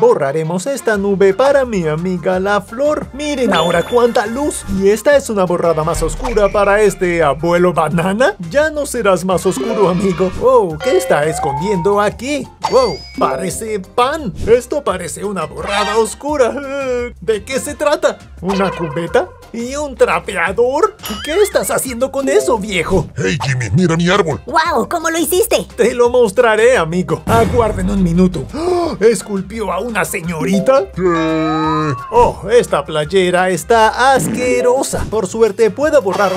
Borraremos esta nube para mi amiga la flor. Miren ahora cuánta luz. Y esta es una borrada más oscura para este abuelo banana. Ya no serás más oscuro, amigo. Wow, ¿qué está escondiendo aquí? Wow, parece pan. Esto parece una borrada oscura. Eh, ¿De qué se trata? ¿Una cubeta? ¿Y un trapeador? ¿Qué estás haciendo con eso, viejo? Hey Jimmy, mira mi árbol. ¡Wow! ¿Cómo lo hiciste? Te lo mostraré, amigo. Aguarden un minuto. ¡Oh! ¿Esculpió a una señorita? ¿Qué? Oh, esta playera está asquerosa. Por suerte puedo borrar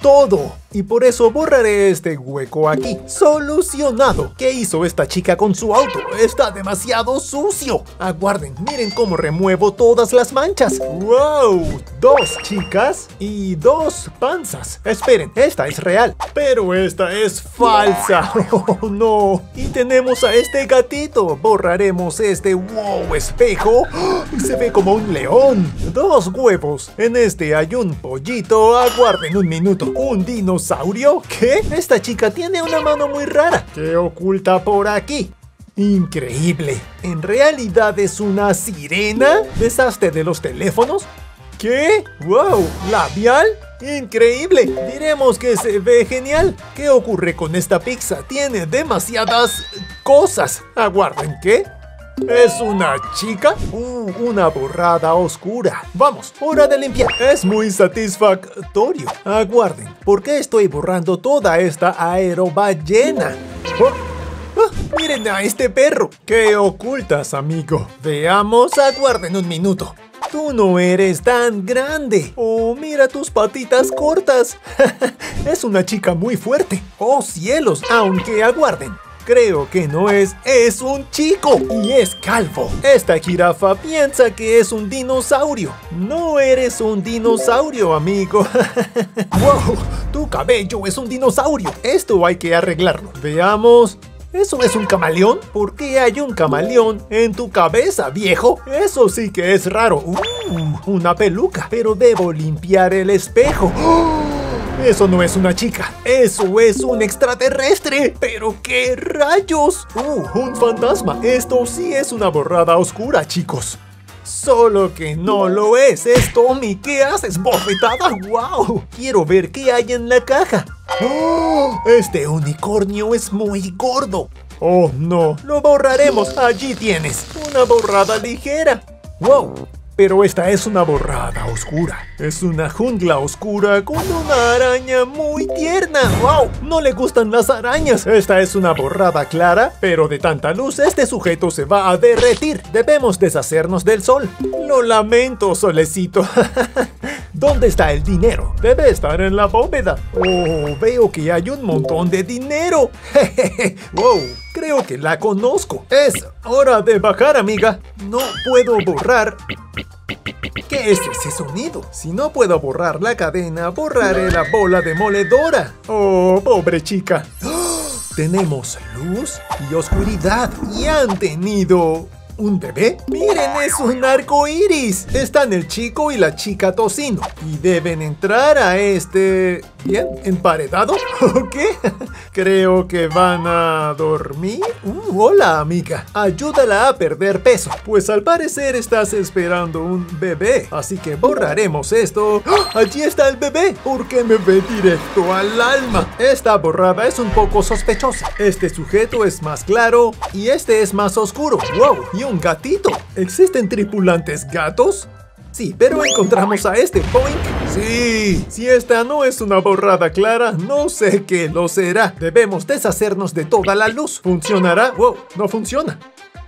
todo. Y por eso borraré este hueco aquí. Solucionado. ¿Qué hizo esta chica con su auto? Está demasiado sucio. Aguarden, miren cómo remuevo todas las manchas. ¡Wow! Dos chicas y dos panzas. Esperen, esta es real. Pero esta es falsa. ¡Oh, no! Y tenemos a este gatito. Borraremos este wow espejo. Se ve como un león. Dos huevos. En este hay un pollito. Aguarden un minuto. Un dinosaurio. ¿Qué? Esta chica tiene una mano muy rara. ¿Qué oculta por aquí? Increíble. ¿En realidad es una sirena? ¿Desastre de los teléfonos? ¿Qué? ¡Wow! ¿Labial? ¡Increíble! Diremos que se ve genial. ¿Qué ocurre con esta pizza? Tiene demasiadas cosas. Aguarden, ¿qué? ¿Es una chica? Uh, una borrada oscura. Vamos, hora de limpiar. Es muy satisfactorio. Aguarden, ¿por qué estoy borrando toda esta aeroballena? Oh, ah, miren a este perro. ¿Qué ocultas, amigo? Veamos, aguarden un minuto. Tú no eres tan grande. Oh, mira tus patitas cortas. es una chica muy fuerte. Oh, cielos, aunque aguarden. Creo que no es, es un chico y es calvo. Esta jirafa piensa que es un dinosaurio. No eres un dinosaurio, amigo. wow, tu cabello es un dinosaurio. Esto hay que arreglarlo. Veamos. ¿Eso es un camaleón? ¿Por qué hay un camaleón en tu cabeza, viejo? Eso sí que es raro. Uh, una peluca. Pero debo limpiar el espejo. Eso no es una chica, eso es un extraterrestre. ¿Pero qué rayos? Uh, un fantasma. Esto sí es una borrada oscura, chicos. Solo que no lo es. Es Tommy. ¿Qué haces, bofetada? ¡Wow! Quiero ver qué hay en la caja. ¡Oh! Este unicornio es muy gordo. Oh, no. Lo borraremos. Allí tienes. Una borrada ligera. ¡Wow! Pero esta es una borrada Es una jungla oscura con una araña muy tierna. ¡Wow! No le gustan las arañas. Esta es una borrada clara, pero de tanta luz este sujeto se va a derretir. Debemos deshacernos del sol. Lo lamento, solecito. ¿Dónde está el dinero? Debe estar en la bóveda. Oh, veo que hay un montón de dinero. wow, creo que la conozco. Es hora de bajar, amiga. No puedo borrar ¿Qué es ese sonido? Si no puedo borrar la cadena, borraré la bola demoledora. Oh, pobre chica. Tenemos luz y oscuridad y han tenido ¿Un bebé? ¡Miren, es un arco iris! Están el chico y la chica tocino. Y deben entrar a este... ¿Bien? ¿Emparedado? ¿O qué? Creo que van a dormir. Uh, hola, amiga. Ayúdala a perder peso. Pues al parecer estás esperando un bebé. Así que borraremos esto. ¡Oh! Allí está el bebé. Porque me ve directo al alma. Esta borrada es un poco sospechosa. Este sujeto es más claro y este es más oscuro. ¡Wow! Gatito. ¿Existen tripulantes gatos? Sí, pero encontramos a este Boink. Sí, si esta no es una borrada clara, no sé qué lo será. Debemos deshacernos de toda la luz. ¿Funcionará? Wow, no funciona.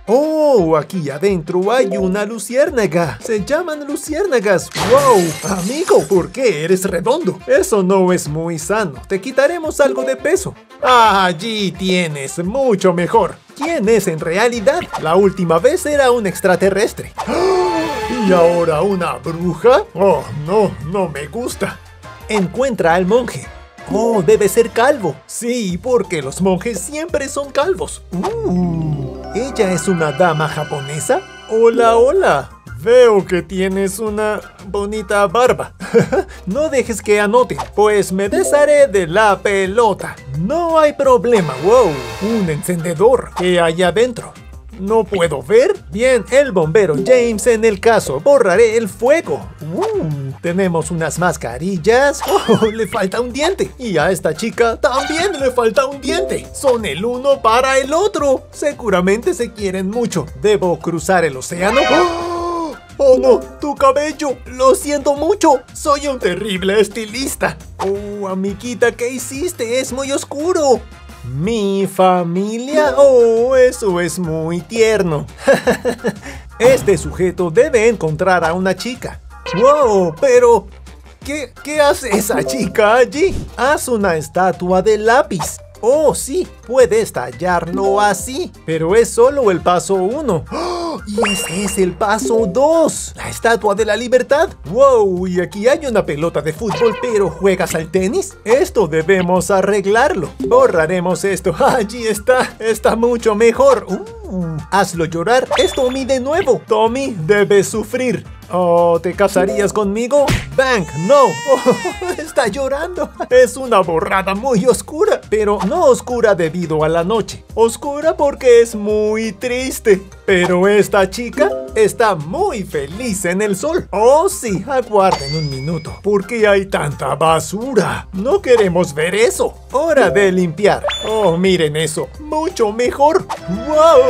Oh, aquí adentro hay una luciérnaga. Se llaman luciérnagas. ¡Wow! Amigo, ¿por qué eres redondo? Eso no es muy sano. Te quitaremos algo de peso. Allí tienes, mucho mejor. ¿Quién es en realidad? La última vez era un extraterrestre. ¿Y ahora una bruja? Oh, no, no me gusta. Encuentra al monje. Oh, debe ser calvo. Sí, porque los monjes siempre son calvos. Uh, ¿Ella es una dama japonesa? Hola, hola. Veo que tienes una bonita barba. no dejes que anote, pues me desharé de la pelota. No hay problema, wow. Un encendedor. ¿Qué hay adentro? ¿No puedo ver? Bien, el bombero James en el caso. Borraré el fuego. Uh, tenemos unas mascarillas. Oh, le falta un diente. Y a esta chica también le falta un diente. Son el uno para el otro. Seguramente se quieren mucho. ¿Debo cruzar el océano? ¡Oh! ¡Oh no! ¡Tu cabello! ¡Lo siento mucho! ¡Soy un terrible estilista! ¡Oh, amiguita! ¿Qué hiciste? ¡Es muy oscuro! ¿Mi familia? Oh, eso es muy tierno. este sujeto debe encontrar a una chica. ¡Wow! Pero... ¿Qué, ¿Qué hace esa chica allí? Haz una estatua de lápiz. Oh, sí, puede estallarlo así. Pero es solo el paso 1. ¡Oh! Y ese es el paso 2. La estatua de la libertad. Wow, y aquí hay una pelota de fútbol, pero ¿juegas al tenis? Esto debemos arreglarlo. Borraremos esto. Allí está. Está mucho mejor. Uh, hazlo llorar. Es Tommy de nuevo. Tommy debe sufrir. ¿Oh, te casarías conmigo? Bank, no. Oh, está llorando. Es una borrada muy oscura, pero no oscura debido a la noche. Oscura porque es muy triste. Pero esta chica está muy feliz en el sol. Oh, sí, aguarden un minuto. ¿Por qué hay tanta basura? No queremos ver eso. Hora de limpiar. Oh, miren eso. Mucho mejor. ¡Wow!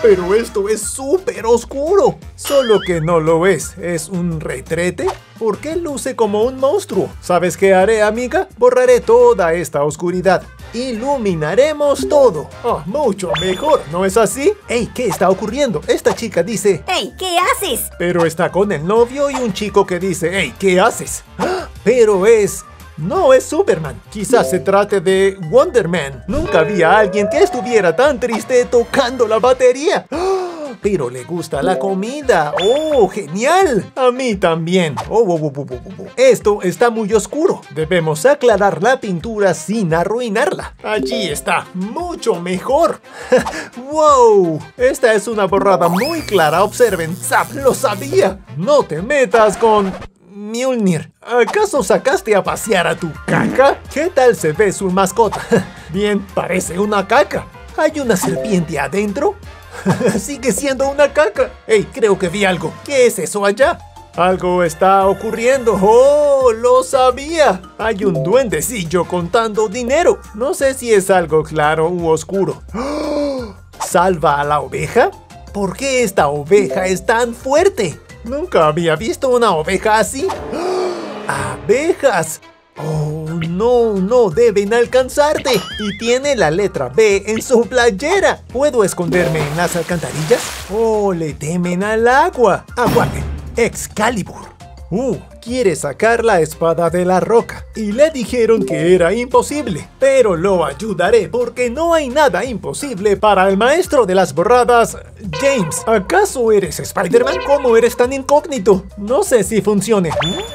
Pero esto es súper oscuro. Solo que no lo es. ¿Es un retrete? ¿Por qué luce como un monstruo? ¿Sabes qué haré, amiga? Borraré toda esta oscuridad. Iluminaremos todo. Oh, mucho mejor, ¿no es así? Ey, ¿qué está ocurriendo? Esta chica dice... ¡Ey, qué haces! Pero está con el novio y un chico que dice... ¡Ey, qué haces! ¡Ah! Pero es... No es Superman, quizás se trate de Wonder Man. Nunca había alguien que estuviera tan triste tocando la batería. ¡Ah! Pero le gusta la comida. ¡Oh, genial! A mí también. Oh, oh, oh, Esto está muy oscuro. Debemos aclarar la pintura sin arruinarla. Allí está, mucho mejor. ¡Wow! Esta es una borrada muy clara. Observen, Zap lo sabía. No te metas con... Mjolnir, ¿acaso sacaste a pasear a tu caca? ¿Qué tal se ve su mascota? Bien, parece una caca. ¿Hay una serpiente adentro? Sigue siendo una caca. ¡Ey! Creo que vi algo. ¿Qué es eso allá? Algo está ocurriendo. ¡Oh! ¡Lo sabía! Hay un duendecillo contando dinero. No sé si es algo claro u oscuro. ¿Salva a la oveja? ¿Por qué esta oveja es tan fuerte? Nunca había visto una oveja así. ¡Abejas! Oh, no, no deben alcanzarte. Y tiene la letra B en su playera. ¿Puedo esconderme en las alcantarillas? Oh, le temen al agua. Aguarden. Excalibur. Uh, quiere sacar la espada de la roca. Y le dijeron que era imposible. Pero lo ayudaré porque no hay nada imposible para el maestro de las borradas, James. ¿Acaso eres Spider-Man? ¿Cómo eres tan incógnito? No sé si funcione.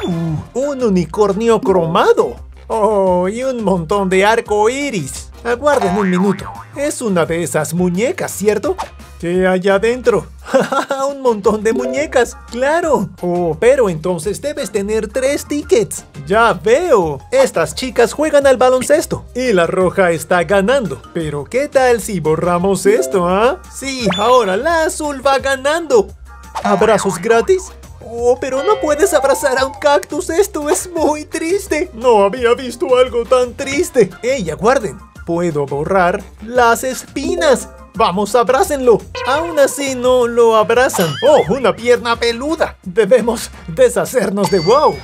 Uh, un unicornio cromado. Oh, y un montón de arco iris. Aguarden un minuto. Es una de esas muñecas, ¿cierto? ¿Qué hay adentro? ¡Un montón de muñecas! ¡Claro! Oh, pero entonces debes tener tres tickets. ¡Ya veo! Estas chicas juegan al baloncesto y la roja está ganando. Pero ¿qué tal si borramos esto, ah? Sí, ahora la azul va ganando. ¿Abrazos gratis? Oh, pero no puedes abrazar a un cactus, esto es muy triste. No había visto algo tan triste. ¡Ey, aguarden! Puedo borrar las espinas. ¡Vamos, abrácenlo! Aún así no lo abrazan. ¡Oh, una pierna peluda! Debemos deshacernos de wow.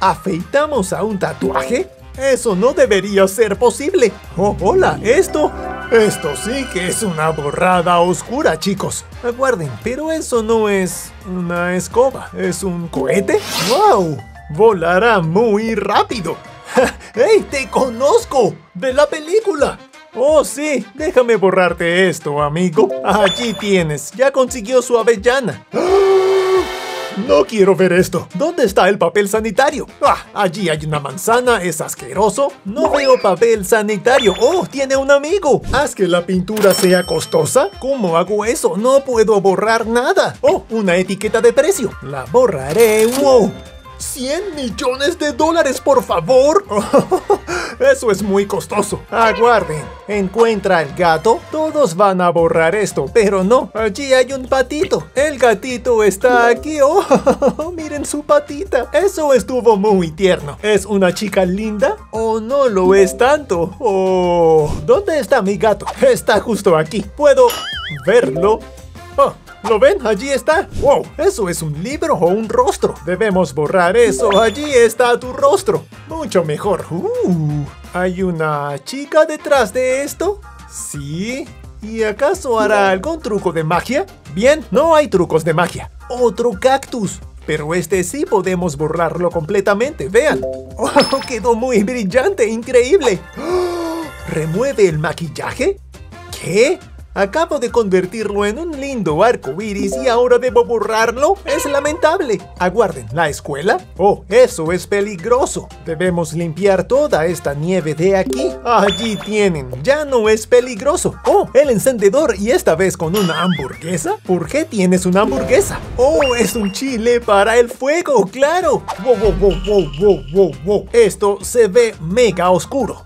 ¿Afeitamos a un tatuaje? Eso no debería ser posible. Oh, hola, esto... Esto sí que es una borrada oscura, chicos. Aguarden, pero eso no es una escoba. ¿Es un cohete? ¡Wow! Volará muy rápido. ¡Hey, te conozco! ¡De la película! Oh, sí, déjame borrarte esto, amigo. Allí tienes, ya consiguió su avellana. No quiero ver esto. ¿Dónde está el papel sanitario? Ah, allí hay una manzana, es asqueroso. No veo papel sanitario. Oh, tiene un amigo. ¿Haz que la pintura sea costosa? ¿Cómo hago eso? No puedo borrar nada. Oh, una etiqueta de precio. La borraré. Wow. 100 millones de dólares, por favor. Eso es muy costoso. Aguarden. Encuentra el gato. Todos van a borrar esto, pero no. Allí hay un patito. El gatito está aquí. Oh, miren su patita. Eso estuvo muy tierno. ¿Es una chica linda o no lo es tanto? Oh, ¿dónde está mi gato? Está justo aquí. ¿Puedo verlo? Oh, ¿Lo ven? Allí está. ¡Wow! ¿Eso es un libro o un rostro? Debemos borrar eso. Allí está tu rostro. Mucho mejor. Uh, ¿Hay una chica detrás de esto? Sí. ¿Y acaso hará algún truco de magia? Bien, no hay trucos de magia. Otro cactus. Pero este sí podemos borrarlo completamente, vean. ¡Oh, quedó muy brillante, increíble! ¿Remueve el maquillaje? ¿Qué? Acabo de convertirlo en un lindo arco iris y ahora debo borrarlo. Es lamentable. Aguarden, ¿la escuela? Oh, eso es peligroso. Debemos limpiar toda esta nieve de aquí. Allí tienen, ya no es peligroso. Oh, el encendedor y esta vez con una hamburguesa. ¿Por qué tienes una hamburguesa? Oh, es un chile para el fuego, claro. Wow, wow, wow, wow, wow, wow. Esto se ve mega oscuro.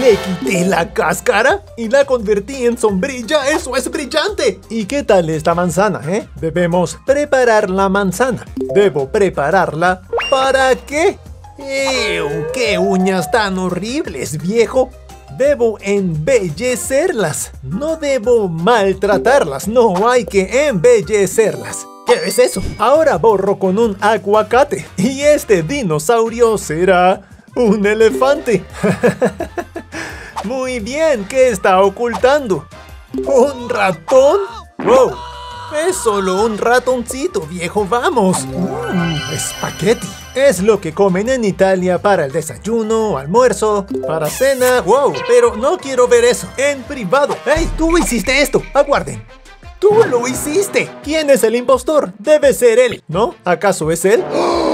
Le quité la cáscara y la convertí en sombrilla. ¡Eso es brillante! ¿Y qué tal esta manzana, eh? Debemos preparar la manzana. Debo prepararla. ¿Para qué? ¡Ew! ¡Qué uñas tan horribles, viejo! Debo embellecerlas. No debo maltratarlas. No hay que embellecerlas. ¿Qué es eso? Ahora borro con un aguacate. Y este dinosaurio será un elefante. Muy bien, ¿qué está ocultando? ¿Un ratón? ¡Wow! Es solo un ratoncito, viejo, vamos. Mm, espagueti. Es lo que comen en Italia para el desayuno, almuerzo, para cena. ¡Wow! Pero no quiero ver eso. En privado. ¡Hey! Tú hiciste esto. Aguarden. ¡Tú lo hiciste! ¿Quién es el impostor? Debe ser él, ¿no? ¿Acaso es él? ¡Oh!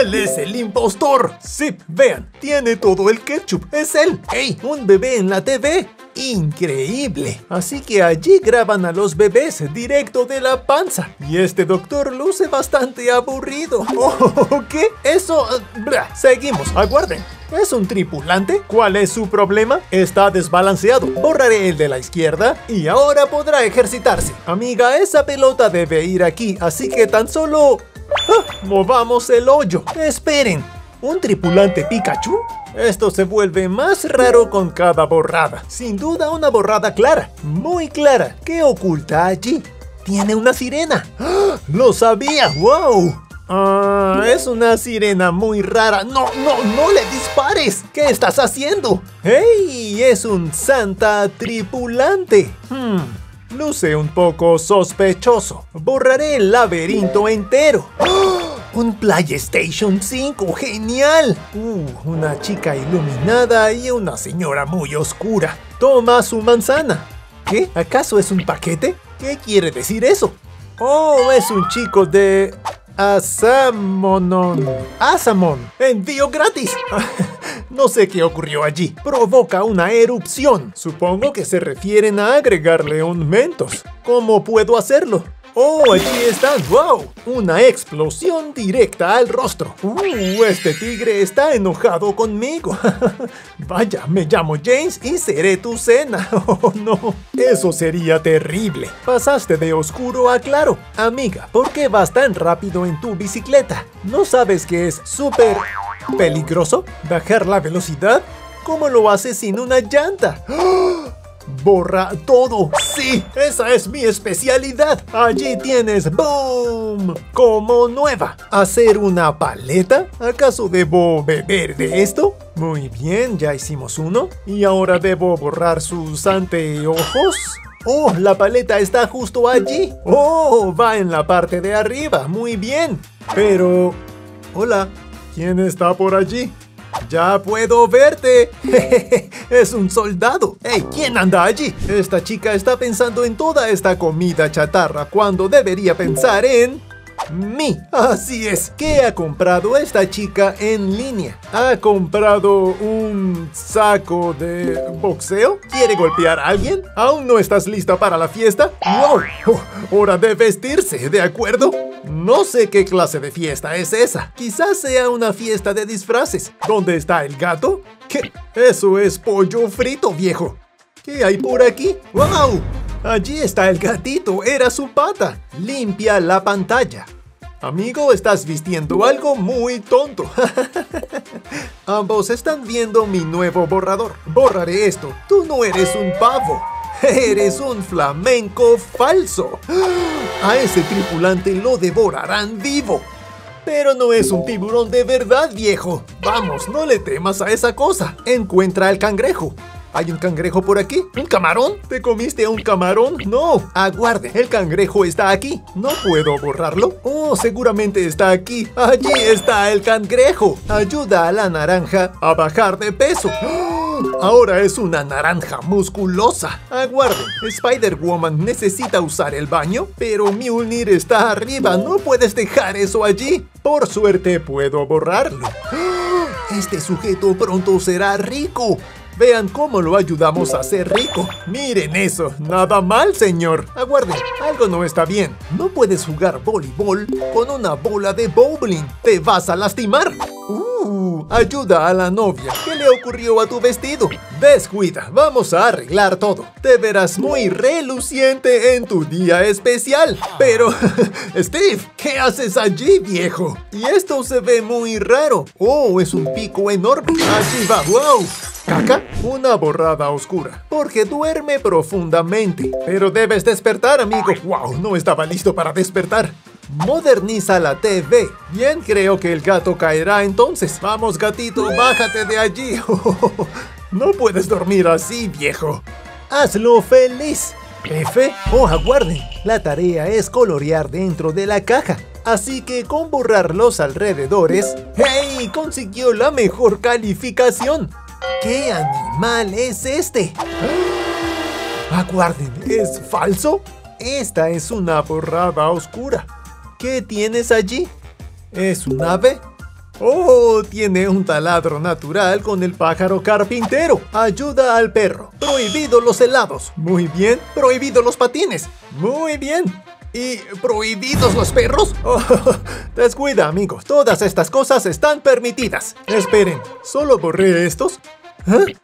¡Él es el impostor! Sí, vean, tiene todo el ketchup, es él. ¡Ey! ¡Un bebé en la TV! ¡Increíble! Así que allí graban a los bebés directo de la panza. Y este doctor luce bastante aburrido. ¿Oh, qué? Eso... Blah. Seguimos, aguarden. ¿Es un tripulante? ¿Cuál es su problema? Está desbalanceado. Borraré el de la izquierda y ahora podrá ejercitarse. Amiga, esa pelota debe ir aquí, así que tan solo ¡Ah! ¡Movamos el hoyo! ¡Esperen! ¿Un tripulante Pikachu? Esto se vuelve más raro con cada borrada. Sin duda una borrada clara, muy clara. ¿Qué oculta allí? Tiene una sirena. ¡Ah! ¡Lo sabía! ¡Wow! Ah, es una sirena muy rara. ¡No, no, no le dispares! ¿Qué estás haciendo? ¡Hey! Es un santa tripulante. Hmm. Luce un poco sospechoso. Borraré el laberinto entero. ¡Oh! ¡Un PlayStation 5! ¡Genial! Uh, una chica iluminada y una señora muy oscura. Toma su manzana. ¿Qué? ¿Acaso es un paquete? ¿Qué quiere decir eso? Oh, es un chico de... Asamonon. Asamon. Envío gratis. no sé qué ocurrió allí. Provoca una erupción. Supongo que se refieren a agregarle un Mentos. ¿Cómo puedo hacerlo? ¡Oh, allí están! ¡Wow! Una explosión directa al rostro. ¡Uh! Este tigre está enojado conmigo. Vaya, me llamo James y seré tu cena. ¡Oh, no! Eso sería terrible. Pasaste de oscuro a claro. Amiga, ¿por qué vas tan rápido en tu bicicleta? ¿No sabes que es súper peligroso bajar la velocidad? ¿Cómo lo haces sin una llanta? ¡Oh! Borra todo. Sí, esa es mi especialidad. Allí tienes, ¡boom! Como nueva. ¿Hacer una paleta? ¿Acaso debo beber de esto? Muy bien, ya hicimos uno. ¿Y ahora debo borrar sus anteojos? ¡Oh, la paleta está justo allí! ¡Oh, va en la parte de arriba! ¡Muy bien! Pero... Hola, ¿quién está por allí? ¡Ya puedo verte! ¡Es un soldado! ¡Hey! ¿Quién anda allí? Esta chica está pensando en toda esta comida chatarra cuando debería pensar en... Mi, así es. ¿Qué ha comprado esta chica en línea? ¿Ha comprado un saco de boxeo? ¿Quiere golpear a alguien? ¿Aún no estás lista para la fiesta? ¡Wow! Oh, hora de vestirse, ¿de acuerdo? No sé qué clase de fiesta es esa. Quizás sea una fiesta de disfraces. ¿Dónde está el gato? ¿Qué? Eso es pollo frito, viejo. ¿Qué hay por aquí? ¡Wow! Allí está el gatito, era su pata. Limpia la pantalla. Amigo, estás vistiendo algo muy tonto. Ambos están viendo mi nuevo borrador. Borraré esto. Tú no eres un pavo. Eres un flamenco falso. A ese tripulante lo devorarán vivo. Pero no es un tiburón de verdad, viejo. Vamos, no le temas a esa cosa. Encuentra al cangrejo. ¿Hay un cangrejo por aquí? ¿Un camarón? ¿Te comiste un camarón? No. Aguarde, el cangrejo está aquí. ¿No puedo borrarlo? Oh, seguramente está aquí. Allí está el cangrejo. Ayuda a la naranja a bajar de peso. Ahora es una naranja musculosa. Aguarden, Spider-Woman necesita usar el baño, pero Mjolnir está arriba. No puedes dejar eso allí. Por suerte puedo borrarlo. Este sujeto pronto será rico. Vean cómo lo ayudamos a ser rico. Miren eso, nada mal, señor. Aguarden, algo no está bien. No puedes jugar voleibol con una bola de bowling. Te vas a lastimar. Uh, ayuda a la novia. ¿Qué le ocurrió a tu vestido? Descuida, vamos a arreglar todo. Te verás muy reluciente en tu día especial. Pero, Steve, ¿qué haces allí, viejo? Y esto se ve muy raro. Oh, es un pico enorme. Allí va, wow. ¿Caca? Una borrada oscura. Porque duerme profundamente. Pero debes despertar, amigo. ¡Wow! No estaba listo para despertar. Moderniza la TV. Bien, creo que el gato caerá entonces. Vamos, gatito, bájate de allí. no puedes dormir así, viejo. Hazlo feliz. F. Oh, aguarden. La tarea es colorear dentro de la caja. Así que con borrar los alrededores, ¡hey! Consiguió la mejor calificación. ¿Qué animal es este? Aguarden, ¿es falso? Esta es una borrada oscura. ¿Qué tienes allí? ¿Es un ave? Oh, tiene un taladro natural con el pájaro carpintero. Ayuda al perro. Prohibido los helados. Muy bien. Prohibido los patines. Muy bien. ¿Y prohibidos los perros? Oh, descuida, amigos. Todas estas cosas están permitidas. Esperen, ¿solo borré estos? ¿Eh?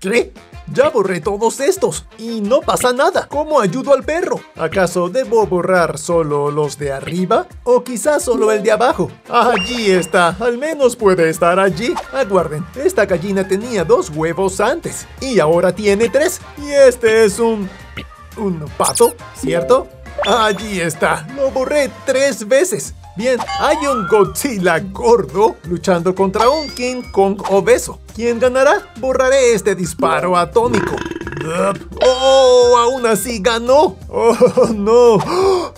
¿Qué? Ya borré todos estos y no pasa nada. ¿Cómo ayudo al perro? ¿Acaso debo borrar solo los de arriba? ¿O quizás solo el de abajo? Allí está. Al menos puede estar allí. Aguarden. Esta gallina tenía dos huevos antes y ahora tiene tres. Y este es un... un pato, ¿cierto? Allí está. Lo borré tres veces. Bien, hay un Godzilla gordo luchando contra un King Kong obeso. ¿Quién ganará? Borraré este disparo atómico. ¡Oh! Aún así ganó. ¡Oh, no!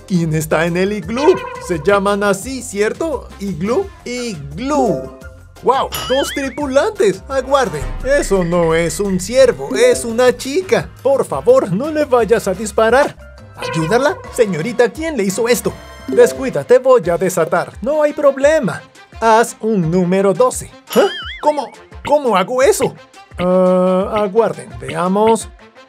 ¿Quién está en el iglú? Se llaman así, ¿cierto? ¿Iglú? ¡Iglú! ¡Wow! ¡Dos tripulantes! ¡Aguarden! Eso no es un ciervo, es una chica. Por favor, no le vayas a disparar. ¿Ayúdala? Señorita, ¿quién le hizo esto? Descuida, te voy a desatar. No hay problema. Haz un número 12. ¿Ah? ¿Cómo? ¿Cómo hago eso? Uh, aguarden, veamos.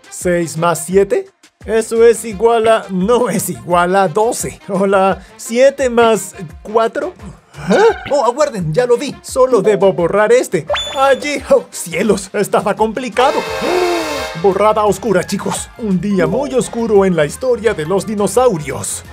6 más 7. Eso es igual a... No es igual a 12. Hola, 7 más 4. ¿Ah? Oh, aguarden, ya lo vi. Solo debo borrar este. Allí. Oh, cielos, estaba complicado. Borrada oscura, chicos. Un día muy oscuro en la historia de los dinosaurios.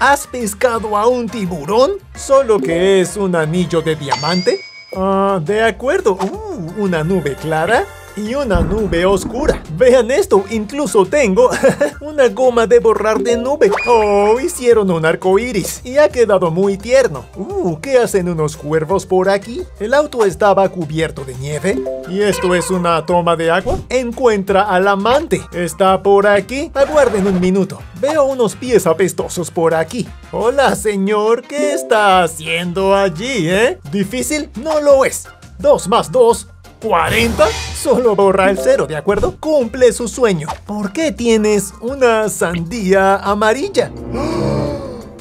¿Has pescado a un tiburón? ¿Solo que es un anillo de diamante? Ah, de acuerdo. Uh, ¿Una nube clara? Y una nube oscura. Vean esto, incluso tengo una goma de borrar de nube. Oh, hicieron un arco iris y ha quedado muy tierno. Uh, ¿qué hacen unos cuervos por aquí? El auto estaba cubierto de nieve. ¿Y esto es una toma de agua? Encuentra al amante. ¿Está por aquí? Aguarden un minuto. Veo unos pies apestosos por aquí. Hola, señor. ¿Qué está haciendo allí, eh? ¿Difícil? No lo es. 2 más 2 ¿40? Solo borra el cero, ¿de acuerdo? Cumple su sueño. ¿Por qué tienes una sandía amarilla?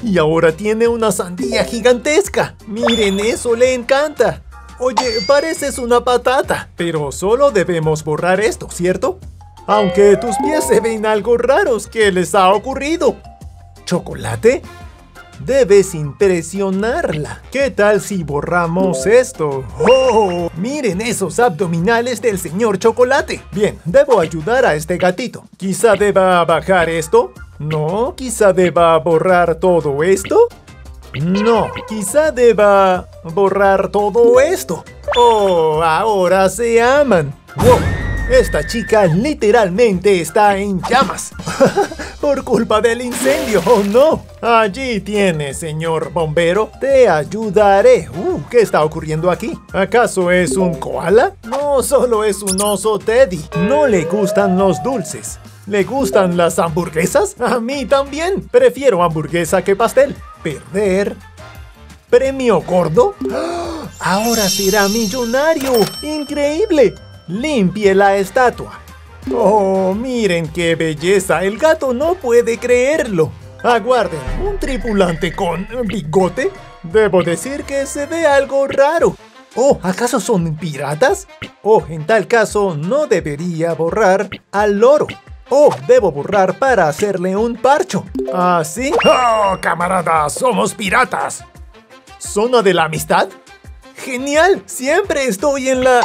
Y ahora tiene una sandía gigantesca. Miren eso, le encanta. Oye, pareces una patata, pero solo debemos borrar esto, ¿cierto? Aunque tus pies se ven algo raros, ¿qué les ha ocurrido? ¿Chocolate? Debes impresionarla. ¿Qué tal si borramos esto? ¡Oh! Miren esos abdominales del señor Chocolate. Bien, debo ayudar a este gatito. Quizá deba bajar esto. No, quizá deba borrar todo esto. No, quizá deba borrar todo esto. Oh, ahora se aman. ¡Wow! Esta chica literalmente está en llamas. Por culpa del incendio, ¿oh no? Allí tiene, señor bombero. Te ayudaré. Uh, ¿qué está ocurriendo aquí? ¿Acaso es un koala? No, solo es un oso Teddy. No le gustan los dulces. ¿Le gustan las hamburguesas? A mí también. Prefiero hamburguesa que pastel. Perder. ¿Premio gordo? ¡Ah! Ahora será millonario. ¡Increíble! Limpie la estatua. Oh, miren qué belleza. El gato no puede creerlo. Aguarden, ¿un tripulante con bigote? Debo decir que se ve algo raro. Oh, ¿acaso son piratas? Oh, en tal caso no debería borrar al loro. Oh, debo borrar para hacerle un parcho. ¿Ah, sí? ¡Oh, camaradas! ¡Somos piratas! ¿Zona de la amistad? ¡Genial! Siempre estoy en la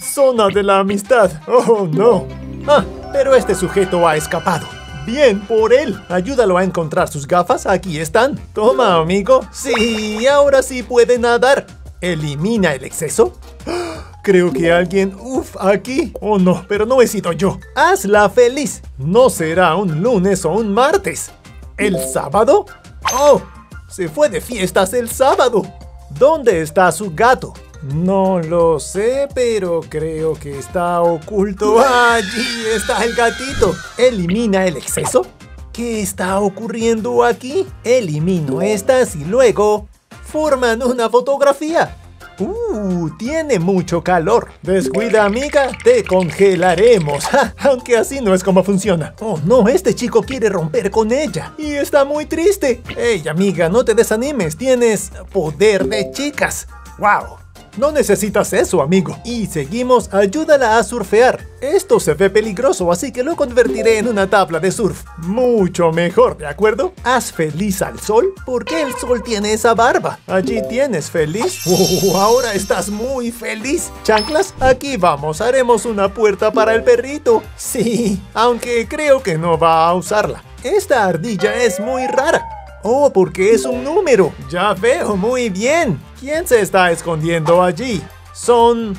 zona de la amistad. ¡Oh, no! Ah, pero este sujeto ha escapado. Bien por él. Ayúdalo a encontrar sus gafas. Aquí están. Toma, amigo. Sí, ahora sí puede nadar. Elimina el exceso. Creo que alguien... Uf, aquí. Oh no, pero no he sido yo. Hazla feliz. No será un lunes o un martes. ¿El sábado? Oh, se fue de fiestas el sábado. ¿Dónde está su gato? No lo sé, pero creo que está oculto. Allí está el gatito. Elimina el exceso. ¿Qué está ocurriendo aquí? Elimino estas y luego forman una fotografía. ¡Uh! Tiene mucho calor. Descuida, amiga, te congelaremos. Aunque así no es como funciona. Oh, no, este chico quiere romper con ella. Y está muy triste. Ey, amiga, no te desanimes. Tienes poder de chicas. ¡Wow! No necesitas eso, amigo. Y seguimos, ayúdala a surfear. Esto se ve peligroso, así que lo convertiré en una tabla de surf. Mucho mejor, ¿de acuerdo? Haz feliz al sol, porque el sol tiene esa barba. Allí tienes feliz. Oh, ahora estás muy feliz. Chanclas, aquí vamos, haremos una puerta para el perrito. Sí, aunque creo que no va a usarla. Esta ardilla es muy rara. Oh, porque es un número. Ya veo, muy bien. ¿Quién se está escondiendo allí? Son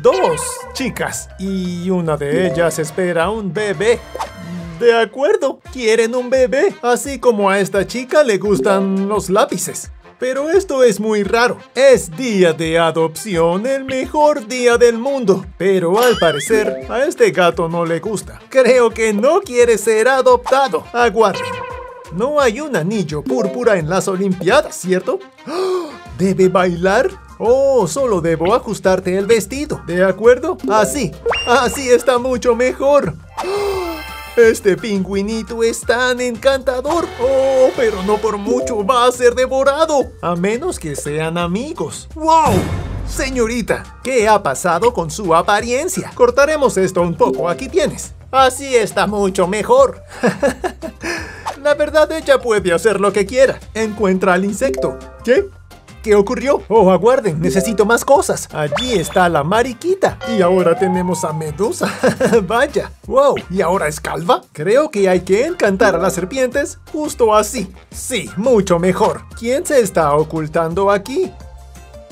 dos chicas y una de ellas espera un bebé. De acuerdo, quieren un bebé, así como a esta chica le gustan los lápices. Pero esto es muy raro. Es día de adopción, el mejor día del mundo. Pero al parecer, a este gato no le gusta. Creo que no quiere ser adoptado. Aguarden. No hay un anillo púrpura en las Olimpiadas, ¿cierto? ¡Ah! ¿Debe bailar? Oh, solo debo ajustarte el vestido, ¿de acuerdo? Así, así está mucho mejor. ¡Ah! Este pingüinito es tan encantador. Oh, pero no por mucho va a ser devorado. A menos que sean amigos. ¡Wow! Señorita, ¿qué ha pasado con su apariencia? Cortaremos esto un poco, aquí tienes. Así está mucho mejor. La verdad, ella puede hacer lo que quiera. Encuentra al insecto. ¿Qué? ¿Qué ocurrió? Oh, aguarden, necesito más cosas. Allí está la mariquita. Y ahora tenemos a Medusa. Vaya. Wow, ¿y ahora es calva? Creo que hay que encantar a las serpientes justo así. Sí, mucho mejor. ¿Quién se está ocultando aquí?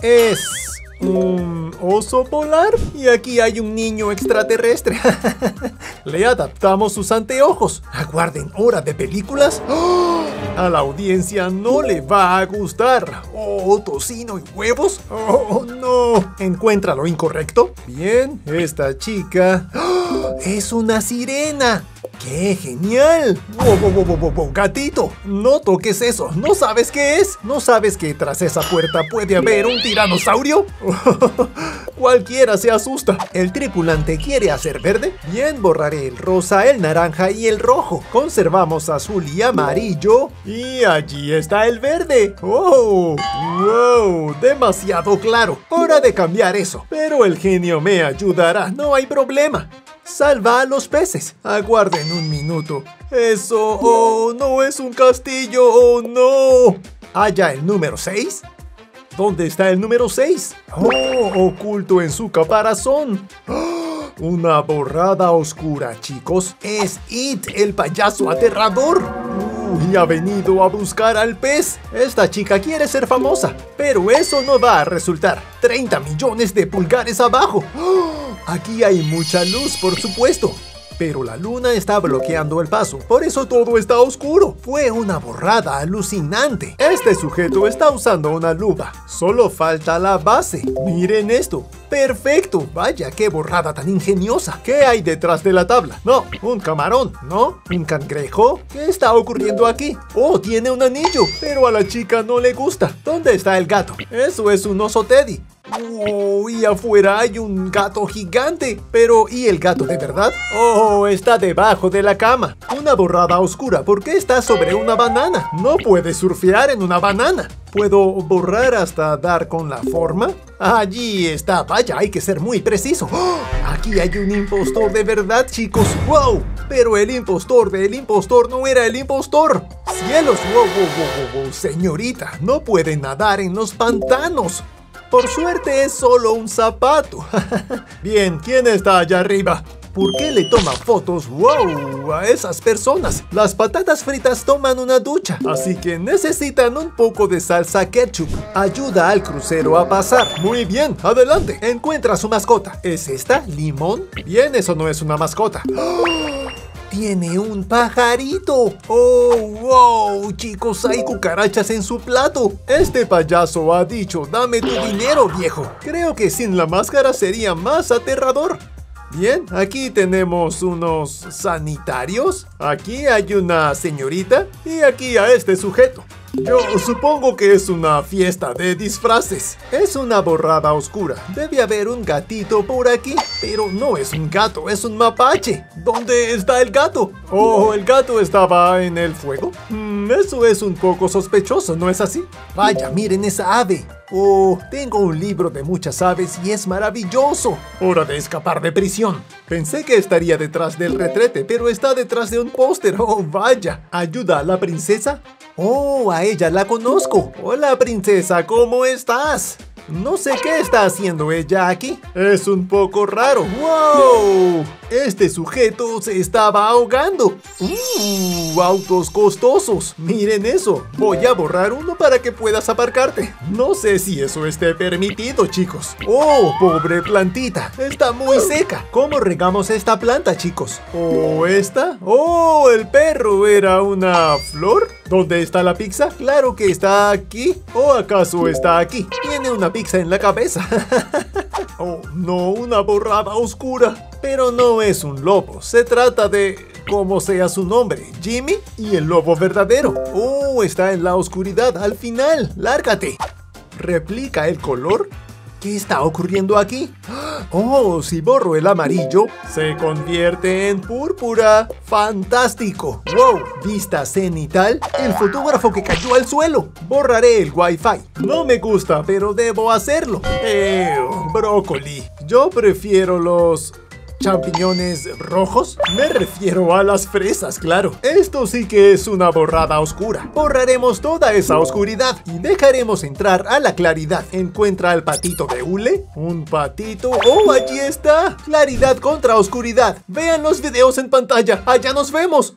Es un oso polar y aquí hay un niño extraterrestre. Le adaptamos sus anteojos. Aguarden hora de películas. ¡Oh! A la audiencia no le va a gustar. Oh, tocino y huevos. Oh, no. ¿Encuentra lo incorrecto? Bien, esta chica ¡Oh! es una sirena. ¡Qué genial! ¡Wow, wow, wow, gatito! No toques eso, ¿no sabes qué es? ¿No sabes que tras esa puerta puede haber un tiranosaurio? Cualquiera se asusta. ¿El tripulante quiere hacer verde? Bien, borraré el rosa, el naranja y el rojo. Conservamos azul y amarillo. Y allí está el verde. ¡Oh! ¡Wow! Demasiado claro. Hora de cambiar eso. Pero el genio me ayudará, no hay problema. Salva a los peces. Aguarden un minuto. Eso, oh, no es un castillo, oh, no. ¿Haya el número 6? ¿Dónde está el número 6? Oh, oculto en su caparazón. Una borrada oscura, chicos. Es It, el payaso aterrador. y ha venido a buscar al pez. Esta chica quiere ser famosa, pero eso no va a resultar. 30 millones de pulgares abajo. ¡Oh! Aquí hay mucha luz, por supuesto pero la luna está bloqueando el paso, por eso todo está oscuro. Fue una borrada alucinante. Este sujeto está usando una lupa, solo falta la base. Miren esto. ¡Perfecto! Vaya, qué borrada tan ingeniosa. ¿Qué hay detrás de la tabla? No, un camarón, ¿no? ¿Un cangrejo? ¿Qué está ocurriendo aquí? Oh, tiene un anillo, pero a la chica no le gusta. ¿Dónde está el gato? Eso es un oso teddy. Oh, y afuera hay un gato gigante. Pero, ¿y el gato de verdad? Oh, está debajo de la cama. Una borrada oscura. ¿Por qué está sobre una banana? No puede surfear en una banana. ¿Puedo borrar hasta dar con la forma? Allí está. Vaya, hay que ser muy preciso. ¡Oh! Aquí hay un impostor de verdad, chicos. ¡Wow! Pero el impostor del impostor no era el impostor. ¡Cielos! ¡Wow, wow, wow, wow! Señorita, no puede nadar en los pantanos. Por suerte es solo un zapato. Bien, ¿quién está allá arriba? ¿Por qué le toma fotos? ¡Wow! A esas personas. Las patatas fritas toman una ducha, así que necesitan un poco de salsa ketchup. Ayuda al crucero a pasar. Muy bien, adelante. Encuentra su mascota. ¿Es esta? ¿Limón? Bien, eso no es una mascota. ¡Oh! Tiene un pajarito. ¡Oh, wow! Chicos, hay cucarachas en su plato. Este payaso ha dicho, dame tu dinero, viejo. Creo que sin la máscara sería más aterrador. Bien, aquí tenemos unos sanitarios. Aquí hay una señorita. Y aquí a este sujeto. Yo supongo que es una fiesta de disfraces. Es una borrada oscura. Debe haber un gatito por aquí. Pero no es un gato, es un mapache. ¿Dónde está el gato? Oh, el gato estaba en el fuego. Mm, eso es un poco sospechoso, ¿no es así? Vaya, miren esa ave. Oh, tengo un libro de muchas aves y es maravilloso. Hora de escapar de prisión. Pensé que estaría detrás del retrete, pero está detrás de un póster. Oh, vaya. ¿Ayuda a la princesa? Oh, a ella la conozco. Hola princesa, ¿cómo estás? No sé qué está haciendo ella aquí. Es un poco raro. ¡Wow! Este sujeto se estaba ahogando. ¡Uh! Autos costosos. Miren eso. Voy a borrar uno para que puedas aparcarte. No sé si eso esté permitido, chicos. ¡Oh, pobre plantita! Está muy seca. ¿Cómo regamos esta planta, chicos? ¿O esta? ¡Oh, el perro era una flor! ¿Dónde está la pizza? Claro que está aquí. ¿O acaso está aquí? Tiene una pizza en la cabeza. oh, no, una borrada oscura. Pero no es un lobo. Se trata de como sea su nombre, Jimmy y el lobo verdadero. Oh, está en la oscuridad al final. Lárgate. Replica el color ¿Qué está ocurriendo aquí? ¡Oh! Si borro el amarillo, se convierte en púrpura. ¡Fantástico! ¡Wow! ¿Vista cenital? El fotógrafo que cayó al suelo. Borraré el wifi. No me gusta, pero debo hacerlo. ¡Eh! Brócoli. Yo prefiero los ¿Champiñones rojos? Me refiero a las fresas, claro. Esto sí que es una borrada oscura. Borraremos toda esa oscuridad y dejaremos entrar a la claridad. ¿Encuentra al patito de hule? ¿Un patito? ¡Oh, allí está! Claridad contra oscuridad. Vean los videos en pantalla. ¡Allá nos vemos!